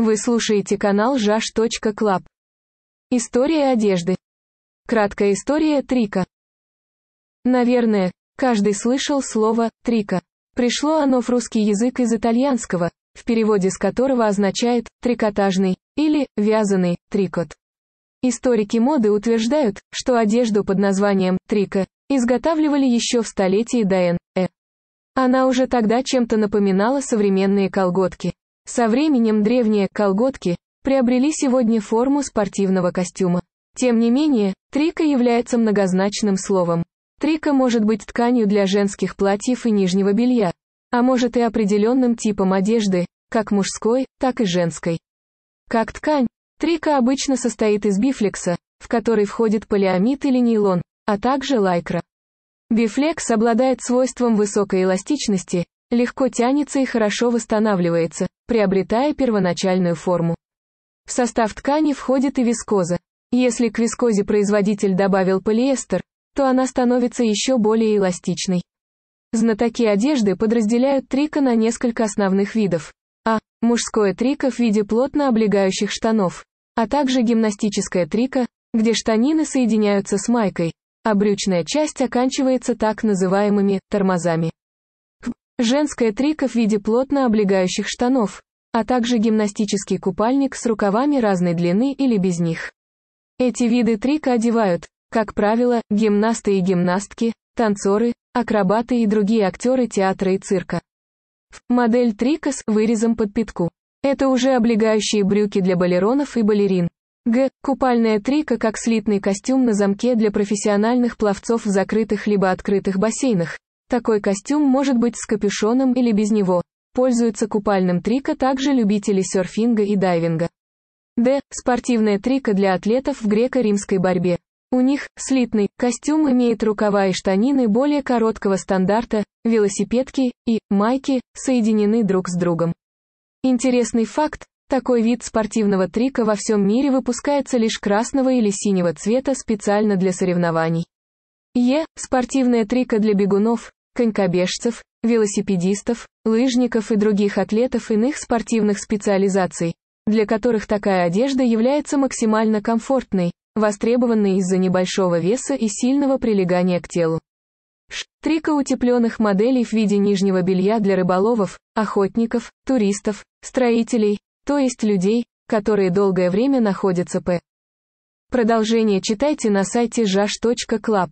Вы слушаете канал jash.club. История одежды. Краткая история трика. Наверное, каждый слышал слово «трика». Пришло оно в русский язык из итальянского, в переводе с которого означает «трикотажный» или «вязаный» трикот. Историки моды утверждают, что одежду под названием «трика» изготавливали еще в столетии до Н.Э. Она уже тогда чем-то напоминала современные колготки. Со временем древние колготки приобрели сегодня форму спортивного костюма. Тем не менее, трика является многозначным словом. Трика может быть тканью для женских платьев и нижнего белья, а может и определенным типом одежды, как мужской, так и женской. Как ткань, трика обычно состоит из бифлекса, в который входит полиамид или нейлон, а также лайкра. Бифлекс обладает свойством высокой эластичности, легко тянется и хорошо восстанавливается, приобретая первоначальную форму. В состав ткани входит и вискоза. Если к вискозе производитель добавил полиэстер, то она становится еще более эластичной. Знатоки одежды подразделяют трико на несколько основных видов. А. Мужское трико в виде плотно облегающих штанов, а также гимнастическое трико, где штанины соединяются с майкой, а брючная часть оканчивается так называемыми тормозами. Женское трико в виде плотно облегающих штанов, а также гимнастический купальник с рукавами разной длины или без них. Эти виды трика одевают, как правило, гимнасты и гимнастки, танцоры, акробаты и другие актеры театра и цирка. Модель трика с вырезом под пятку. Это уже облегающие брюки для балеронов и балерин. Г. Купальная трика как слитный костюм на замке для профессиональных пловцов в закрытых либо открытых бассейнах, такой костюм может быть с капюшоном или без него. Пользуются купальным трико также любители серфинга и дайвинга. Д. Спортивная трико для атлетов в греко-римской борьбе. У них слитный костюм имеет рукава и штанины более короткого стандарта, велосипедки и майки соединены друг с другом. Интересный факт, такой вид спортивного трика во всем мире выпускается лишь красного или синего цвета специально для соревнований. Е. Спортивная трика для бегунов, конькобежцев, велосипедистов, лыжников и других атлетов иных спортивных специализаций, для которых такая одежда является максимально комфортной, востребованной из-за небольшого веса и сильного прилегания к телу. Ш. Трика утепленных моделей в виде нижнего белья для рыболовов, охотников, туристов, строителей, то есть людей, которые долгое время находятся п. Продолжение читайте на сайте jash.club.